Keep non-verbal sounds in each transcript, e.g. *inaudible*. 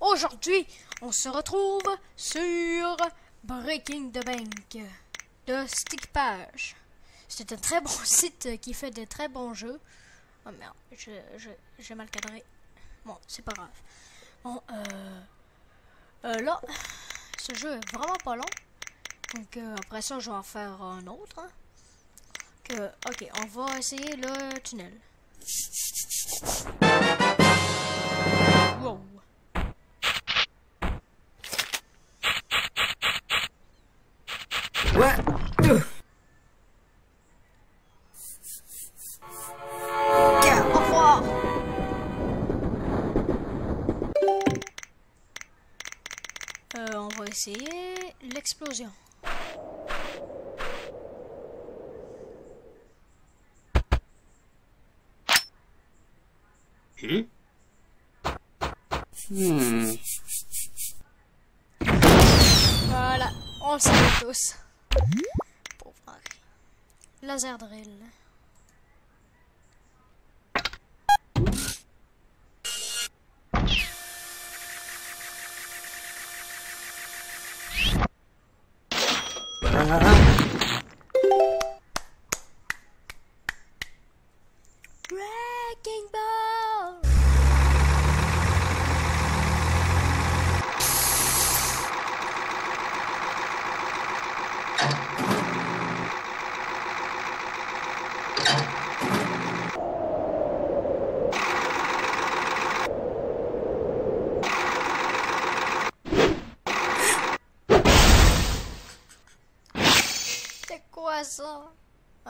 Aujourd'hui, on se retrouve sur Breaking the Bank de Stickpage. C'est un très bon *laughs* site qui fait de très bons jeux. Oh merde, j'ai mal cadré. Bon, c'est pas grave. Bon, euh, euh, là, ce jeu est vraiment pas long. Donc euh, après ça, je vais en faire un autre. Hein. Ok, on va essayer le tunnel. Va essayer l'explosion. Hmm? Hmm. Voilà, on le savait tous. Pauvre Henri. Laser drill. Ah.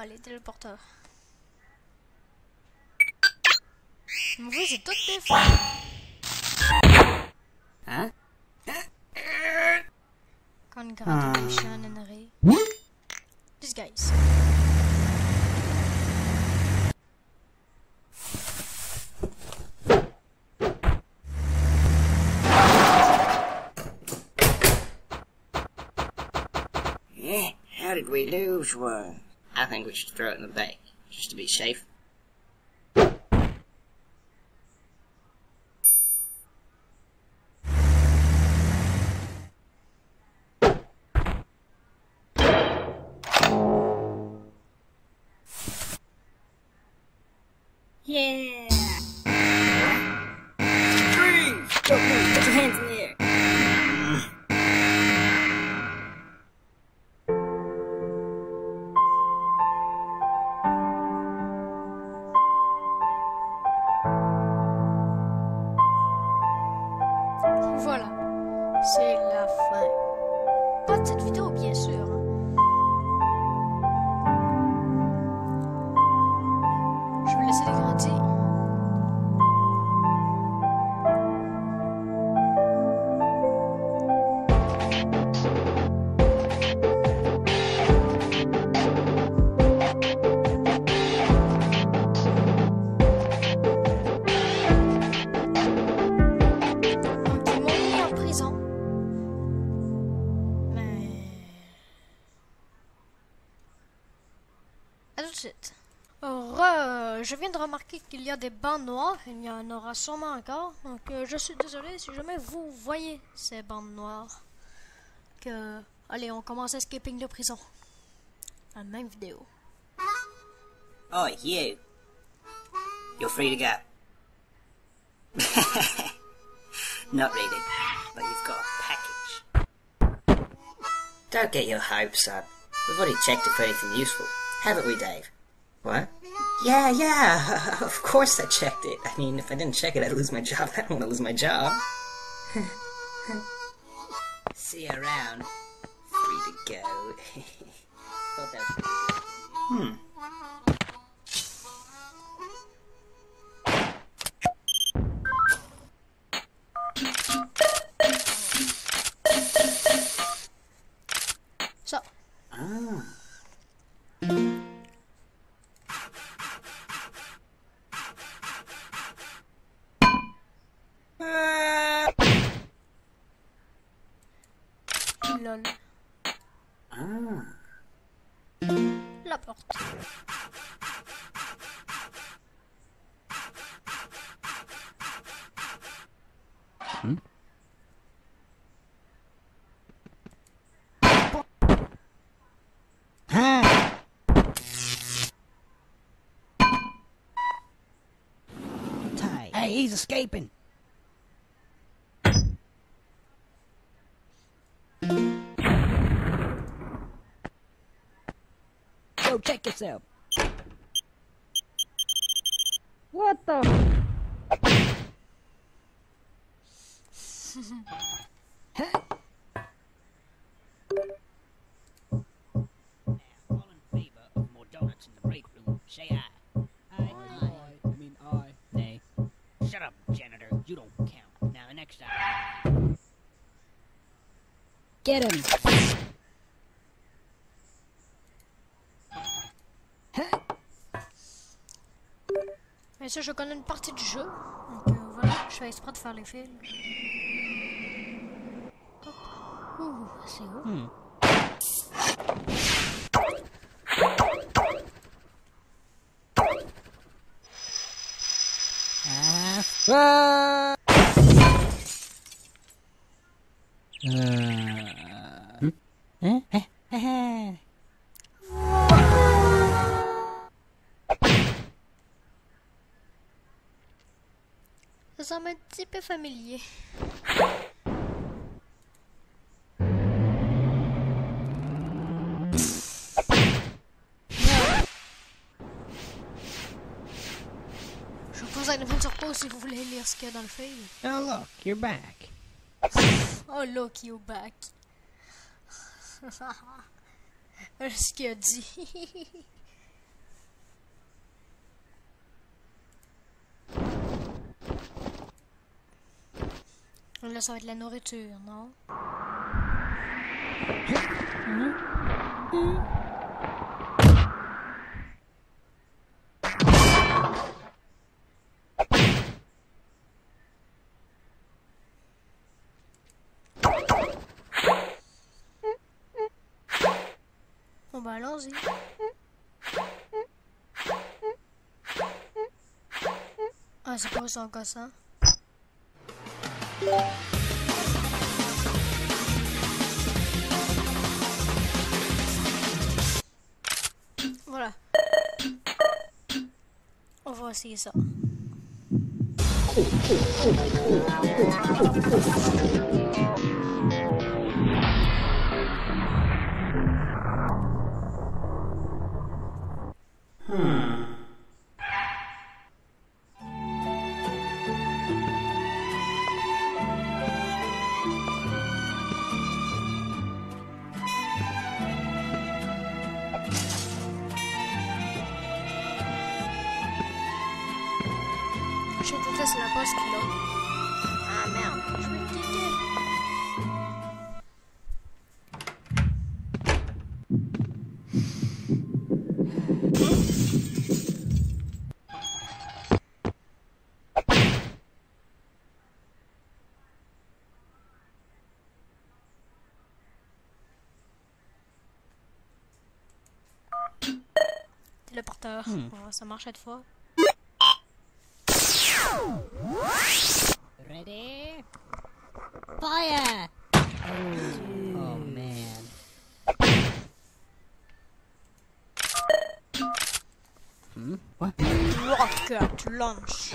Allez, téléporteur. Oui, c'est toutes des fois. Hein? Congratulations, Henry. These guys. Yeah, how did we lose one? I think we should throw it in the bank, just to be safe. Cette vidéo, bien sûr. À. Re, je viens de remarquer qu'il y a des bandes noires. Il y en aura sûrement encore. Donc, euh, je suis désolé si jamais vous voyez ces bandes noires. Que. Allez, on commence escaping de prison. La même vidéo. Oh, you. You're free to go. *laughs* Not really, but you've got a package. Don't get your hopes up. We've already checked it for anything useful. Haven't we, Dave? What? Yeah, yeah, *laughs* of course I checked it. I mean, if I didn't check it, I'd lose my job. *laughs* I don't want to lose my job. *laughs* See you around. Free to go. Hmm. Hmm? Hey, he's escaping. Go check yourself. What the? Room, say. I mean, I. Nay. Shut up, janitor. You don't count. Now the next item. Get him. Ça, je connais une partie du jeu. Donc euh, voilà, je fais exprès de faire les fils. Hop. Ouh, c'est haut. Ah! Ça petit peu familier. Je vous conseille de sur pause si vous voulez lire ce qu'il y a dans le film. Oh, look, you're back. Oh, look, you back. *laughs* ce qu'il a dit? *laughs* Là, ça va être la nourriture, non? Bon, bah, allons-y. Ah, c'est pas ça encore ça. ほらオフォーシーソー Hmm. Je déteste la poste qu'il a. Ah merde, je vais cliquer. Téléporteur. Voir ça marche cette fois. Ready? Fire! Oh, man. Hmm? What? Rocket launch.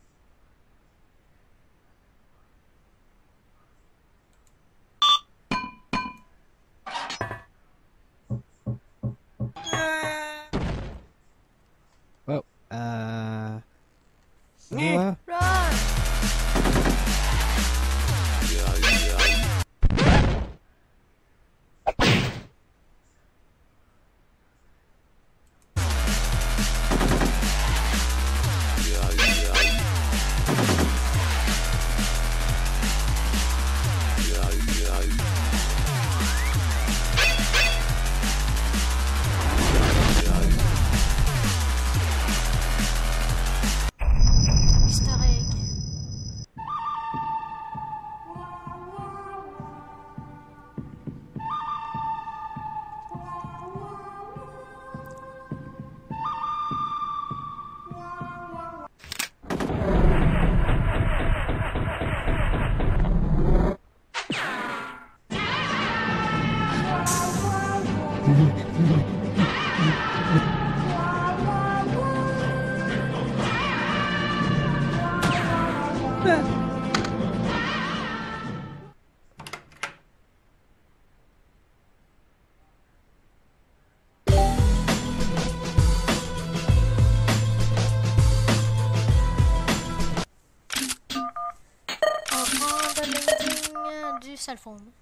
Du cell phone.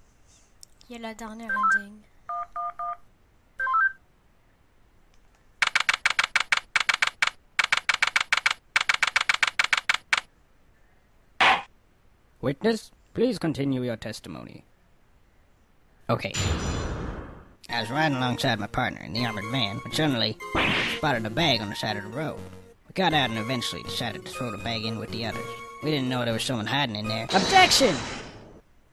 Il y a la dernière ending. Witness, please continue your testimony. Okay. I was riding alongside my partner in the armored van when suddenly spotted a bag on the side of the road. We got out and eventually decided to throw the bag in with the others. We didn't know there was someone hiding in there. Objection!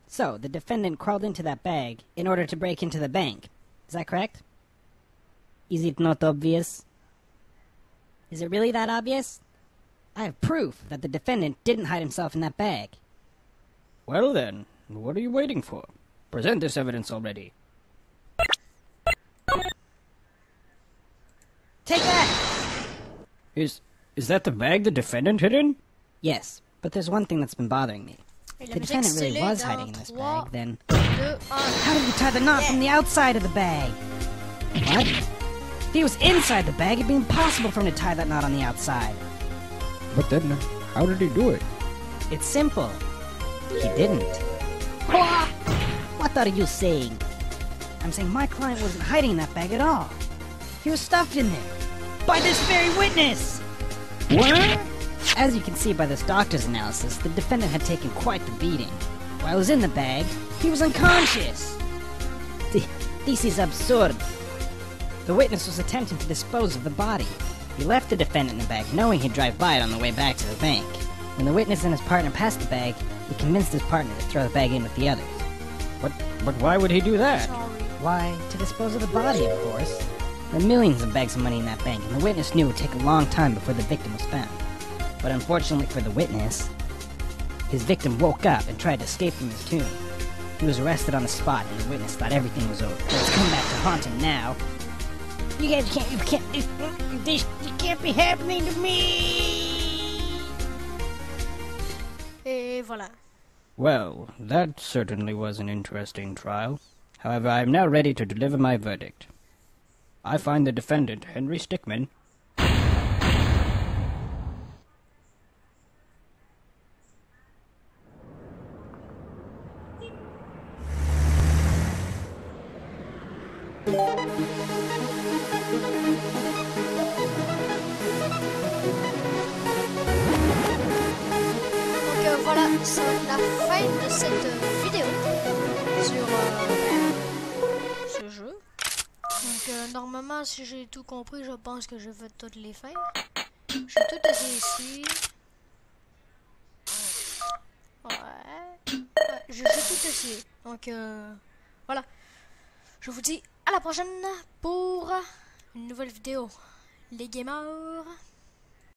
So, the defendant crawled into that bag in order to break into the bank. Is that correct? Is it not obvious? Is it really that obvious? I have proof that the defendant didn't hide himself in that bag. Well then, what are you waiting for? Present this evidence already. Take that! Is is that the bag the defendant hid in? Yes, but there's one thing that's been bothering me. Et If la the musique defendant really was hiding in this bag, then how did he tie the knot from the outside of the bag? What? If he was inside the bag, it'd be impossible for him to tie that knot on the outside. But then, how did he do it? It's simple. He didn't. What? What are you saying? I'm saying my client wasn't hiding in that bag at all. He was stuffed in there. By this very witness! What? As you can see by this doctor's analysis, the defendant had taken quite the beating. While he was in the bag, he was unconscious. This is absurd. The witness was attempting to dispose of the body. He left the defendant in the bag, knowing he'd drive by it on the way back to the bank. When the witness and his partner passed the bag, he convinced his partner to throw the bag in with the others. But but why would he do that? Why, to dispose of the body, of course. There are millions of bags of money in that bank, and the witness knew it would take a long time before the victim was found. But unfortunately for the witness, his victim woke up and tried to escape from his tomb. He was arrested on the spot, and the witness thought everything was over. So it's come back to haunt him now. You guys can't, you can't, this, this, this can't be happening to me! Eh, Et voilà. Well, that certainly was an interesting trial. However, I am now ready to deliver my verdict. I find the defendant, Henry Stickman, être la fin de cette vidéo sur euh, ce jeu. Donc euh, normalement, si j'ai tout compris, je pense que je vais toutes les faire. J'ai tout essayé ici. Ouais. J'ai tout essayé. Donc euh, voilà. Je vous dis à la prochaine pour une nouvelle vidéo. Les gamers,